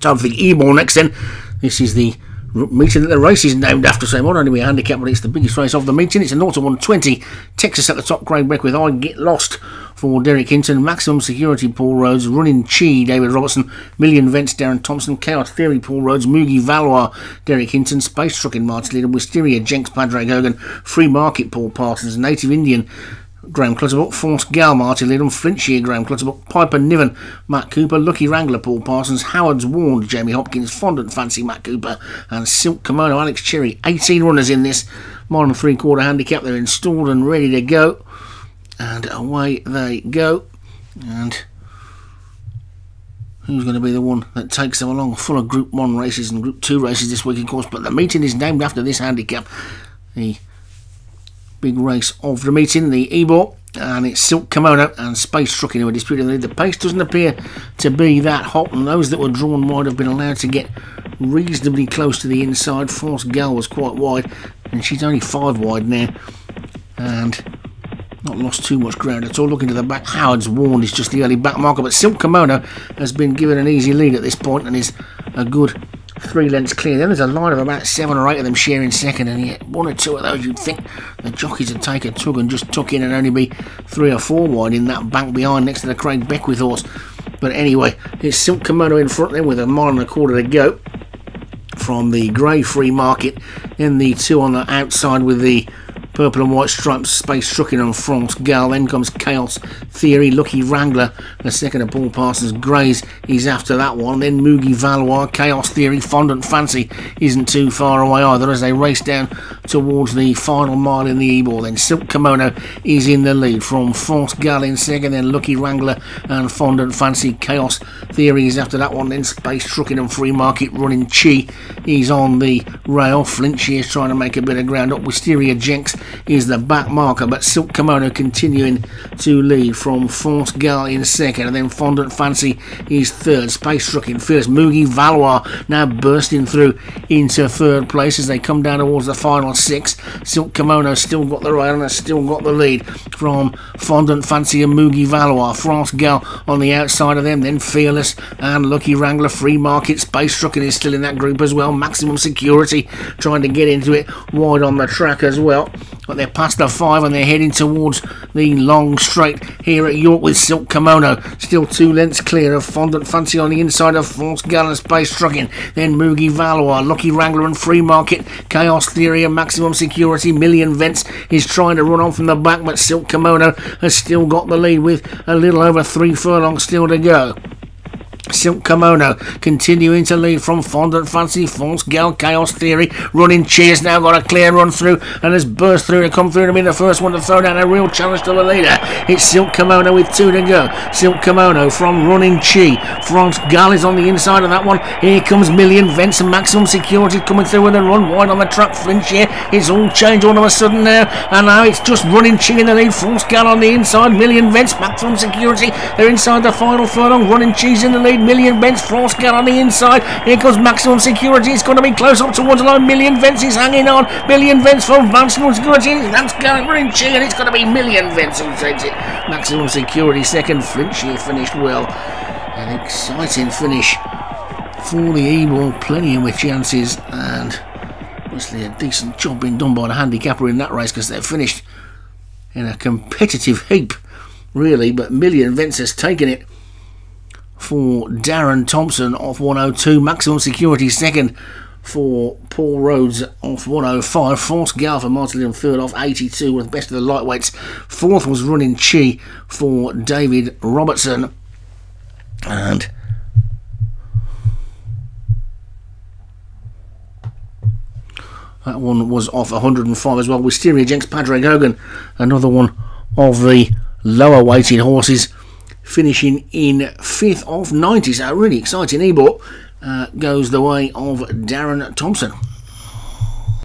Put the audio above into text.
Time for the Ebor next then. This is the meeting that the race is named after, so not only we handicap, but it's the biggest race of the meeting. It's a 0 to 120. Texas at the top, Craig Beckwith I Get Lost for Derek Hinton. Maximum Security, Paul Rhodes. Running Chi, David Robertson. Million Vents, Darren Thompson. Chaos Theory, Paul Rhodes. Mugi Valois, Derek Hinton. Space Trucking, Martin Leader. Wisteria, Jenks, Padraig Hogan. Free Market, Paul Parsons. Native Indian, Graham Clutterbuck, Force Gal, Martin Lidham, Flinchie, Graham Clutterbuck, Piper Niven, Matt Cooper, Lucky Wrangler, Paul Parsons, Howard's Warned, Jamie Hopkins, Fondant Fancy, Matt Cooper, and Silk Kimono, Alex Cherry. 18 runners in this modern three quarter handicap. They're installed and ready to go. And away they go. And who's going to be the one that takes them along? Full of Group 1 races and Group 2 races this week, of course. But the meeting is named after this handicap. The big race of the meeting, the Ebor, and it's Silk Kimono and Space Trucking who are disputing the lead. The pace doesn't appear to be that hot, and those that were drawn wide have been allowed to get reasonably close to the inside. Force Gal was quite wide, and she's only five wide now, and not lost too much ground at all. Looking to the back, Howard's Warned is just the early back marker, but Silk Kimono has been given an easy lead at this point and is a good three lengths clear. Then there's a line of about seven or eight of them sharing second, and yet one or two of those you'd think the jockeys would take a tug and just tuck in and only be three or four wide in that bank behind next to the Craig Beckwith horse. But anyway, it's Silk Kimono in front then with a mile and a quarter to go from the grey free market. Then the two on the outside with the Purple and white stripes, Space Trucking on France Gal. Then comes Chaos Theory, Lucky Wrangler, the second of Paul Parsons Greys. He's after that one. Then Mugi Valois, Chaos Theory, Fondant Fancy isn't too far away either as they race down towards the final mile in the Ebor. Then Silk Kimono is in the lead from France Gal in second. Then Lucky Wrangler and Fondant Fancy. Chaos Theory is after that one. Then Space Trucking and Free Market running Chi. He's on the rail. Flinchy is trying to make a bit of ground up. Wisteria Jenks is the back marker, but Silk Kimono continuing to lead from Force Gal in second, and then Fondant Fancy is third. Space Truck in first. Mugi Valois now bursting through into third place as they come down towards the final six. Silk Kimono still got the rail and has still got the lead from Fondant Fancy and Mugi Valois. France Gal on the outside of them, then Fearless and Lucky Wrangler. Free Market Space Trucking is still in that group as well. Maximum Security trying to get into it wide on the track as well but they're past the five and they're heading towards the long straight here at York with Silk Kimono. Still two lengths clear of Fondant Fancy on the inside of False Gallant Space Trucking. Then Moogie Valois, Lucky Wrangler and Free Market, Chaos Theory and Maximum Security. Million Vents is trying to run on from the back, but Silk Kimono has still got the lead with a little over three furlongs still to go. Silk Kimono continuing to lead from Fondant Fancy, False Gal, Chaos Theory, running Cheers now got a clear run through and has burst through to come through to be the first one to throw down a real challenge to the leader. It's Silk Kimono with two to go. Silk Kimono from Running Chi. France Gal is on the inside of that one. Here comes Million Vents and Maximum Security coming through with a run wide on the track. Flinch here. It's all changed all of a sudden now. And now it's just Running Chi in the lead. France Gal on the inside. Million Vents, Maximum Security. They're inside the final furlong. Running Chi's in the lead. Million Vents, France Gal on the inside. Here comes Maximum Security. It's going to be close up towards line. Million Vents is hanging on. Million Vents from Maximum Security. That's going Chi, and it's going to be Million Vents who takes it. Maximum Security second. Flinchy finished well. An exciting finish for the Ebor. Plenty with chances, and obviously a decent job being done by the handicapper in that race because they're finished in a competitive heap, really. But Million Vents has taken it for Darren Thompson off 102. Maximum security second for Paul Rhodes off 105. Force Gal for Martin third off 82 with best of the lightweights. Fourth was running Chi for David Robertson. And that one was off 105 as well. Wisteria Jenks Padraig Hogan, another one of the lower weighted horses finishing in fifth of 90. So really exciting. Ebor uh, goes the way of Darren Thompson.